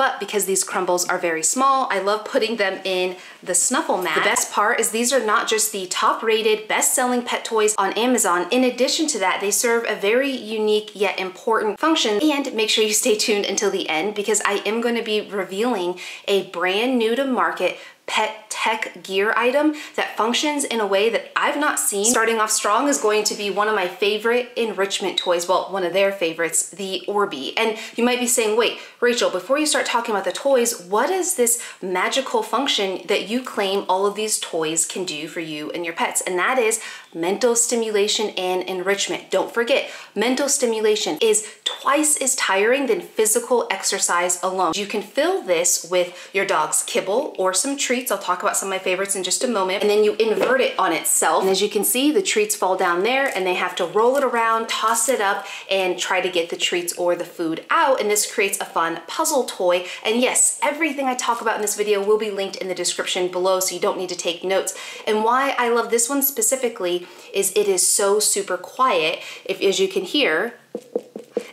But because these crumbles are very small, I love putting them in the snuffle mat. The best part is these are not just the top rated best selling pet toys on Amazon. In addition to that, they serve a very unique yet important function and make sure you stay tuned until the end because I am going to be revealing a brand new to market pet tech gear item that functions in a way that I've not seen. Starting off strong is going to be one of my favorite enrichment toys, well, one of their favorites, the Orbee. And you might be saying, wait, Rachel, before you start talking about the toys, what is this magical function that you claim all of these toys can do for you and your pets? And that is mental stimulation and enrichment. Don't forget, mental stimulation is twice as tiring than physical exercise alone. You can fill this with your dog's kibble or some treats. I'll talk about some of my favorites in just a moment. And then you invert it on itself. And as you can see, the treats fall down there and they have to roll it around, toss it up, and try to get the treats or the food out. And this creates a fun puzzle toy. And yes, everything I talk about in this video will be linked in the description below so you don't need to take notes. And why I love this one specifically is it is so super quiet. If as you can hear,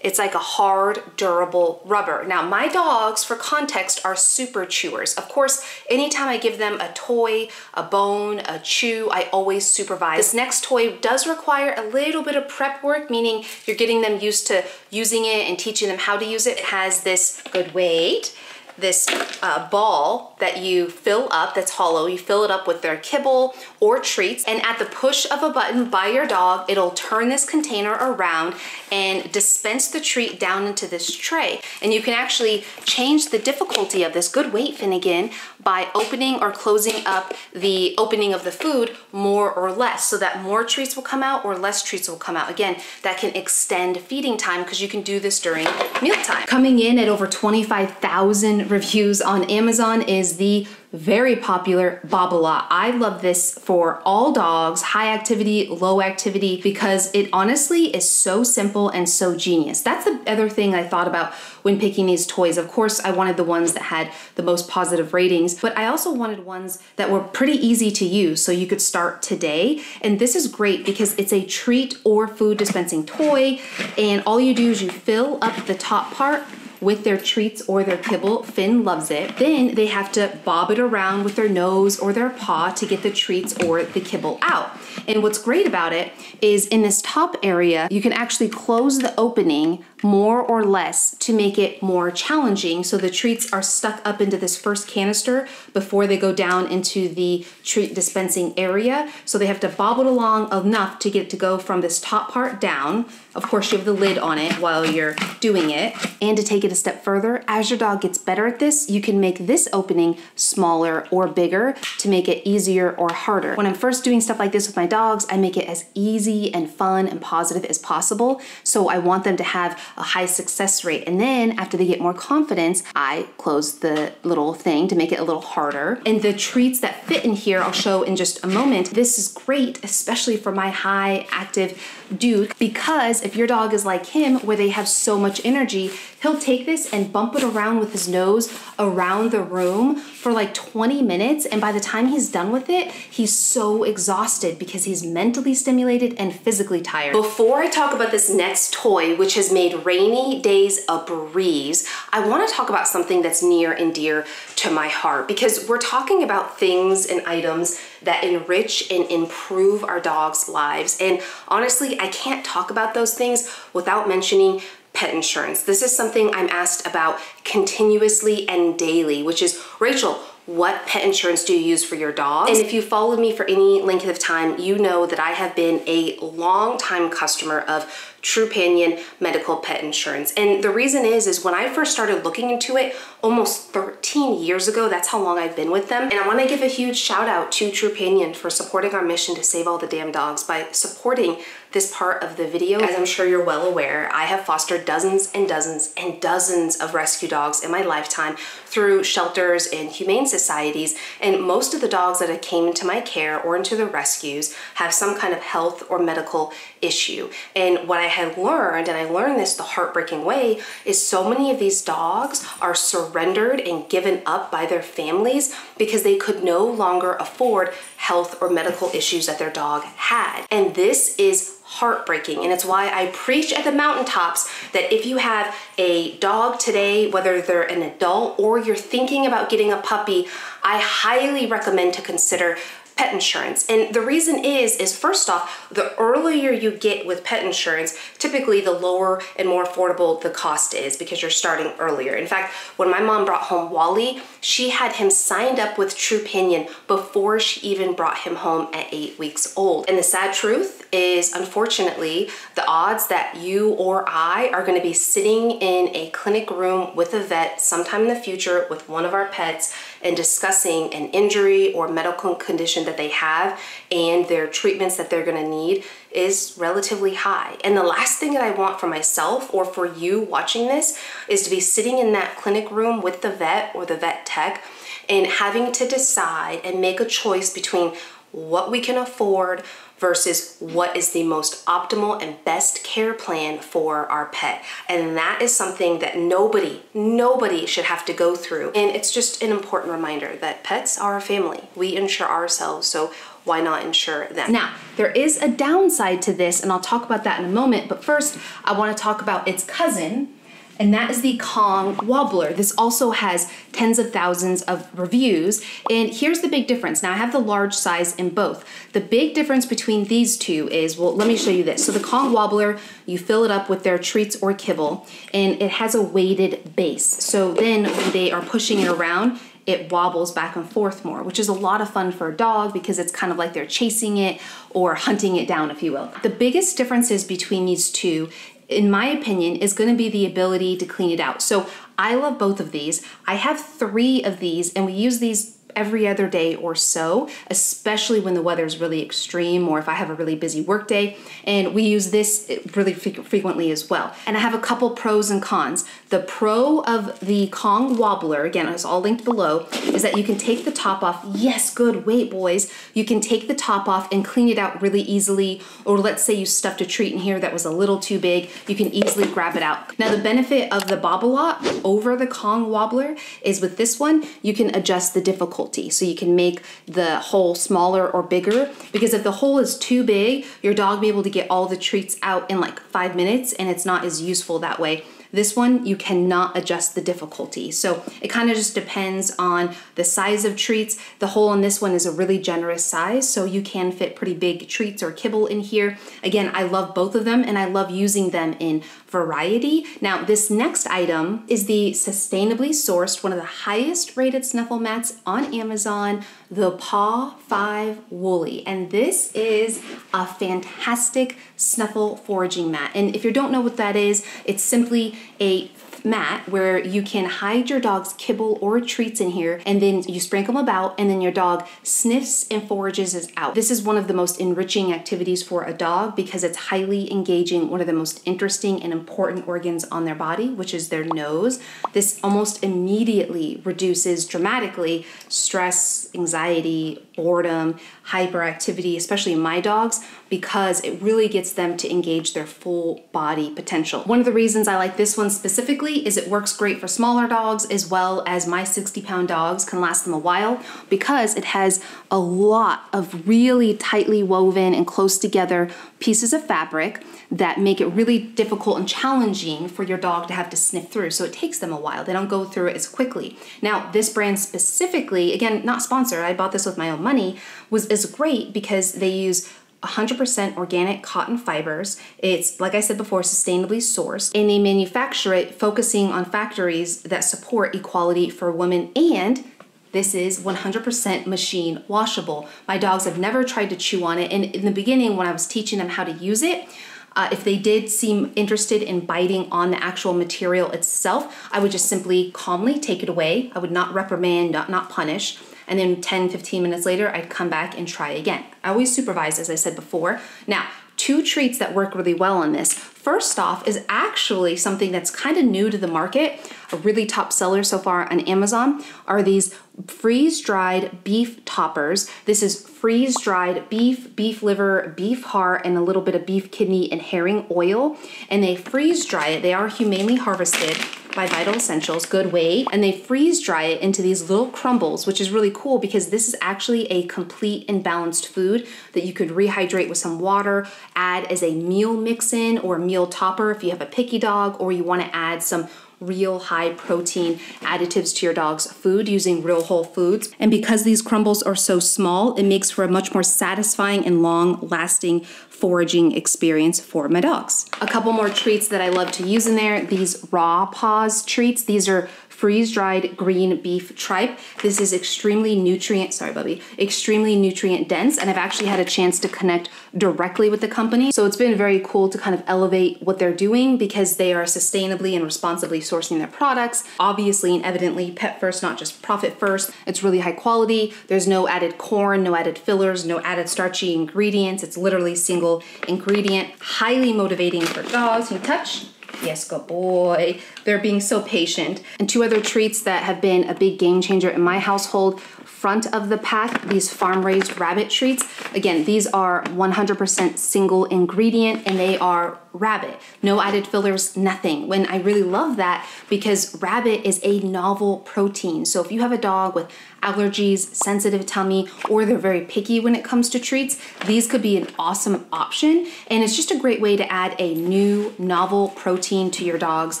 it's like a hard, durable rubber. Now, my dogs, for context, are super chewers. Of course, anytime I give them a toy, a bone, a chew, I always supervise. This next toy does require a little bit of prep work, meaning you're getting them used to using it and teaching them how to use it. It has this good weight this uh, ball that you fill up that's hollow. You fill it up with their kibble or treats and at the push of a button by your dog, it'll turn this container around and dispense the treat down into this tray. And you can actually change the difficulty of this good weight Finnegan by opening or closing up the opening of the food more or less so that more treats will come out or less treats will come out. Again, that can extend feeding time because you can do this during mealtime. Coming in at over 25,000 reviews on Amazon is the very popular Bob-A-Lot. I love this for all dogs, high activity, low activity, because it honestly is so simple and so genius. That's the other thing I thought about when picking these toys. Of course, I wanted the ones that had the most positive ratings, but I also wanted ones that were pretty easy to use so you could start today. And this is great because it's a treat or food dispensing toy, and all you do is you fill up the top part with their treats or their kibble. Finn loves it. Then they have to bob it around with their nose or their paw to get the treats or the kibble out. And what's great about it is in this top area, you can actually close the opening more or less to make it more challenging. So the treats are stuck up into this first canister before they go down into the treat dispensing area. So they have to bob it along enough to get it to go from this top part down. Of course, you have the lid on it while you're doing it. And to take it a step further, as your dog gets better at this, you can make this opening smaller or bigger to make it easier or harder. When I'm first doing stuff like this with my dogs, I make it as easy and fun and positive as possible. So I want them to have a high success rate. And then after they get more confidence, I close the little thing to make it a little harder. And the treats that fit in here, I'll show in just a moment. This is great, especially for my high active dude, because if your dog is like him, where they have so much energy, he'll take this and bump it around with his nose around the room for like 20 minutes. And by the time he's done with it, he's so exhausted because he's mentally stimulated and physically tired. Before I talk about this next toy, which has made rainy days a breeze, I wanna talk about something that's near and dear to my heart because we're talking about things and items that enrich and improve our dogs' lives. And honestly, I can't talk about those things without mentioning pet insurance. This is something I'm asked about continuously and daily, which is, Rachel, what pet insurance do you use for your dog? And if you followed me for any length of time, you know that I have been a long time customer of Trupanion medical pet insurance. And the reason is, is when I first started looking into it almost 13 years ago, that's how long I've been with them. And I wanna give a huge shout out to Trupanion for supporting our mission to save all the damn dogs by supporting this part of the video. As I'm sure you're well aware, I have fostered dozens and dozens and dozens of rescue dogs in my lifetime through shelters and humane societies. And most of the dogs that have came into my care or into the rescues have some kind of health or medical issue. And what I had learned, and I learned this the heartbreaking way, is so many of these dogs are surrendered and given up by their families because they could no longer afford health or medical issues that their dog had. And this is heartbreaking. And it's why I preach at the mountaintops that if you have a dog today, whether they're an adult or you're thinking about getting a puppy, I highly recommend to consider pet insurance. And the reason is, is first off, the earlier you get with pet insurance, typically the lower and more affordable the cost is because you're starting earlier. In fact, when my mom brought home Wally, she had him signed up with Trupanion before she even brought him home at eight weeks old. And the sad truth is, unfortunately, the odds that you or I are gonna be sitting in a clinic room with a vet sometime in the future with one of our pets and discussing an injury or medical condition that they have and their treatments that they're gonna need is relatively high. And the last thing that I want for myself or for you watching this is to be sitting in that clinic room with the vet or the vet tech and having to decide and make a choice between what we can afford versus what is the most optimal and best care plan for our pet. And that is something that nobody, nobody should have to go through. And it's just an important reminder that pets are a family. We insure ourselves, so why not insure them? Now, there is a downside to this, and I'll talk about that in a moment, but first I wanna talk about its cousin, and that is the Kong Wobbler. This also has tens of thousands of reviews, and here's the big difference. Now I have the large size in both. The big difference between these two is, well, let me show you this. So the Kong Wobbler, you fill it up with their treats or kibble, and it has a weighted base. So then when they are pushing it around, it wobbles back and forth more, which is a lot of fun for a dog because it's kind of like they're chasing it or hunting it down, if you will. The biggest differences between these two in my opinion, is going to be the ability to clean it out. So I love both of these. I have three of these, and we use these every other day or so, especially when the weather is really extreme or if I have a really busy work day. And we use this really frequently as well. And I have a couple pros and cons. The pro of the Kong Wobbler, again, it's all linked below, is that you can take the top off. Yes, good, wait, boys. You can take the top off and clean it out really easily. Or let's say you stuffed a treat in here that was a little too big, you can easily grab it out. Now, the benefit of the Bob-A-Lot over the Kong Wobbler is with this one, you can adjust the difficulty difficulty. So you can make the hole smaller or bigger because if the hole is too big, your dog will be able to get all the treats out in like five minutes and it's not as useful that way. This one, you cannot adjust the difficulty. So it kind of just depends on the size of treats. The hole in this one is a really generous size, so you can fit pretty big treats or kibble in here. Again, I love both of them and I love using them in variety. Now, this next item is the sustainably sourced, one of the highest rated snuffle mats on Amazon, the Paw 5 Woolly. And this is a fantastic snuffle foraging mat. And if you don't know what that is, it's simply a mat where you can hide your dog's kibble or treats in here and then you sprinkle them about and then your dog sniffs and forages it out. This is one of the most enriching activities for a dog because it's highly engaging one of the most interesting and important organs on their body, which is their nose. This almost immediately reduces dramatically stress, anxiety, boredom, hyperactivity, especially my dogs, because it really gets them to engage their full body potential. One of the reasons I like this one specifically is it works great for smaller dogs as well as my 60 pound dogs can last them a while because it has a lot of really tightly woven and close together pieces of fabric that make it really difficult and challenging for your dog to have to sniff through. So it takes them a while. They don't go through it as quickly. Now, this brand specifically, again, not sponsored, I bought this with my own money, was is great because they use 100% organic cotton fibers. It's, like I said before, sustainably sourced, and they manufacture it focusing on factories that support equality for women and this is 100% machine washable. My dogs have never tried to chew on it, and in the beginning, when I was teaching them how to use it, uh, if they did seem interested in biting on the actual material itself, I would just simply calmly take it away. I would not reprimand, not, not punish. And then 10, 15 minutes later, I'd come back and try again. I always supervise, as I said before. Now, two treats that work really well on this First off is actually something that's kind of new to the market, a really top seller so far on Amazon are these freeze dried beef toppers. This is freeze dried beef, beef liver, beef heart, and a little bit of beef kidney and herring oil. And they freeze dry it. They are humanely harvested by Vital Essentials, good wait, and they freeze dry it into these little crumbles, which is really cool because this is actually a complete and balanced food that you could rehydrate with some water, add as a meal mix in or meal topper if you have a picky dog, or you want to add some real high protein additives to your dog's food using real whole foods. And because these crumbles are so small, it makes for a much more satisfying and long lasting foraging experience for my dogs. A couple more treats that I love to use in there, these raw paws treats. These are freeze-dried green beef tripe. This is extremely nutrient, sorry Bubby, extremely nutrient dense and I've actually had a chance to connect directly with the company. So it's been very cool to kind of elevate what they're doing because they are sustainably and responsibly sourcing their products. Obviously and evidently pet first, not just profit first. It's really high quality. There's no added corn, no added fillers, no added starchy ingredients. It's literally single ingredient, highly motivating for dogs. You touch, Yes, good boy. They're being so patient. And two other treats that have been a big game changer in my household front of the pack, these farm raised rabbit treats. Again, these are 100% single ingredient and they are rabbit. No added fillers, nothing. When I really love that because rabbit is a novel protein. So if you have a dog with allergies, sensitive tummy, or they're very picky when it comes to treats, these could be an awesome option. And it's just a great way to add a new novel protein to your dog's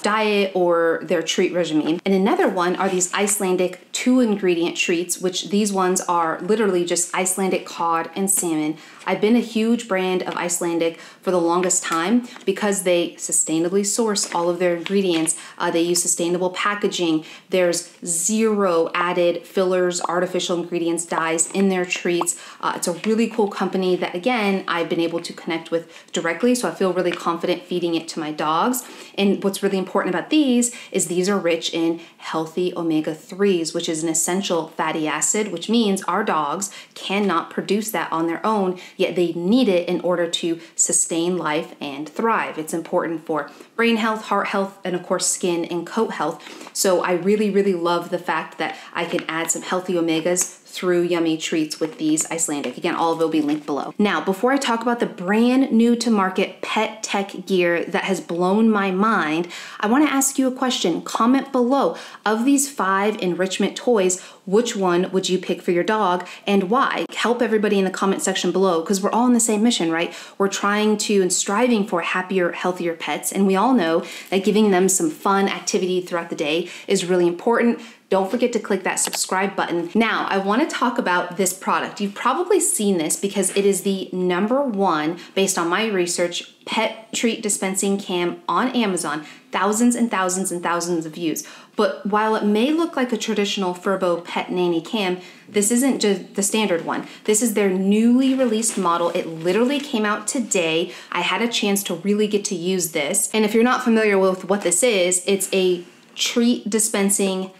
diet or their treat regimen. And another one are these Icelandic two ingredient treats, which these ones are literally just Icelandic cod and salmon. I've been a huge brand of Icelandic for the longest time because they sustainably source all of their ingredients. Uh, they use sustainable packaging. There's zero added fillers, artificial ingredients, dyes in their treats. Uh, it's a really cool company that, again, I've been able to connect with directly, so I feel really confident feeding it to my dogs. And what's really important about these is these are rich in healthy omega 3s, which is an essential fatty acid, which means our dogs cannot produce that on their own yet they need it in order to sustain life and thrive. It's important for brain health, heart health, and of course, skin and coat health. So I really, really love the fact that I can add some healthy omegas through Yummy Treats with these Icelandic. Again, all of it will be linked below. Now, before I talk about the brand new to market pet tech gear that has blown my mind, I wanna ask you a question. Comment below. Of these five enrichment toys, which one would you pick for your dog and why? Help everybody in the comment section below because we're all on the same mission, right? We're trying to and striving for happier, healthier pets. And we all know that giving them some fun activity throughout the day is really important don't forget to click that subscribe button. Now, I wanna talk about this product. You've probably seen this because it is the number one, based on my research, pet treat dispensing cam on Amazon. Thousands and thousands and thousands of views. But while it may look like a traditional Furbo pet nanny cam, this isn't just the standard one. This is their newly released model. It literally came out today. I had a chance to really get to use this. And if you're not familiar with what this is, it's a treat dispensing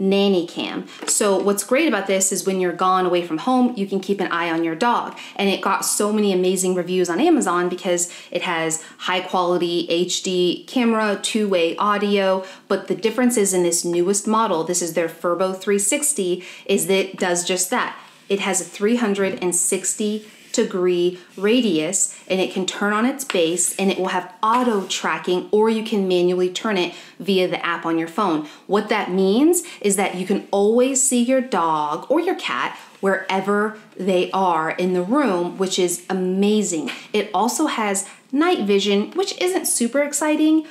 nanny cam. So what's great about this is when you're gone away from home, you can keep an eye on your dog. And it got so many amazing reviews on Amazon because it has high quality HD camera, two-way audio, but the difference is in this newest model, this is their Furbo 360, is that it does just that. It has a 360 degree radius and it can turn on its base and it will have auto tracking or you can manually turn it via the app on your phone. What that means is that you can always see your dog or your cat wherever they are in the room, which is amazing. It also has night vision, which isn't super exciting,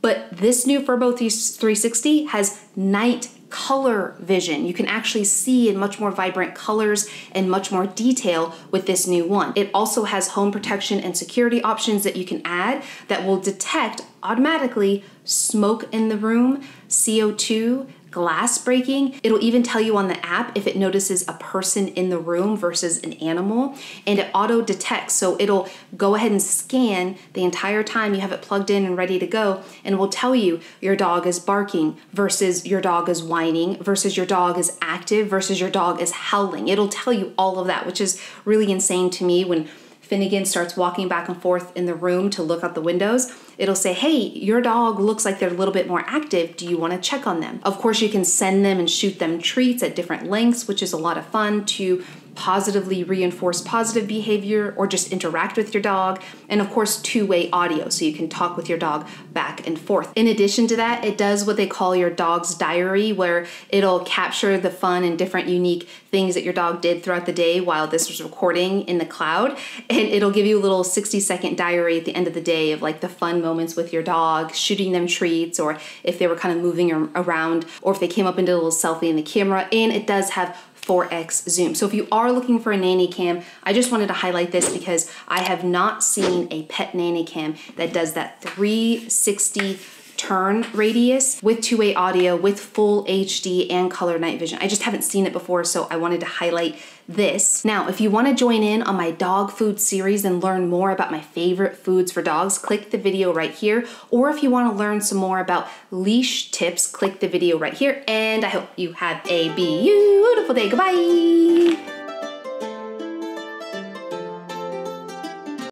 but this new Furbo 360 has night color vision. You can actually see in much more vibrant colors and much more detail with this new one. It also has home protection and security options that you can add that will detect automatically smoke in the room, CO2, glass breaking. It'll even tell you on the app if it notices a person in the room versus an animal, and it auto detects. So it'll go ahead and scan the entire time you have it plugged in and ready to go, and will tell you your dog is barking versus your dog is whining versus your dog is active versus your dog is howling. It'll tell you all of that, which is really insane to me when Finnegan starts walking back and forth in the room to look out the windows, it'll say, Hey, your dog looks like they're a little bit more active. Do you want to check on them? Of course, you can send them and shoot them treats at different lengths, which is a lot of fun to positively reinforce positive behavior or just interact with your dog. And of course, two way audio, so you can talk with your dog back and forth. In addition to that, it does what they call your dog's diary, where it'll capture the fun and different unique things that your dog did throughout the day while this was recording in the cloud. And it'll give you a little 60 second diary at the end of the day of like the fun moments with your dog, shooting them treats, or if they were kind of moving around, or if they came up and did a little selfie in the camera. And it does have 4x zoom. So if you are looking for a nanny cam, I just wanted to highlight this because I have not seen a pet nanny cam that does that 360 turn radius with two-way audio with full HD and color night vision. I just haven't seen it before, so I wanted to highlight this. Now, if you wanna join in on my dog food series and learn more about my favorite foods for dogs, click the video right here. Or if you wanna learn some more about leash tips, click the video right here. And I hope you have a beautiful day. Goodbye.